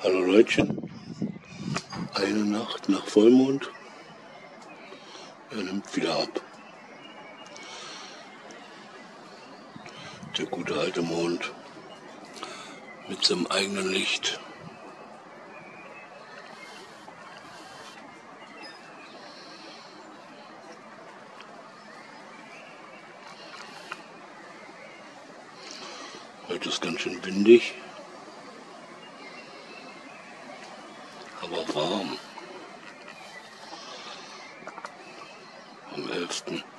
Hallo Leutchen, eine Nacht nach Vollmond, er nimmt wieder ab. Der gute alte Mond mit seinem eigenen Licht. Heute ist ganz schön windig. Aber warm. Am 11. März.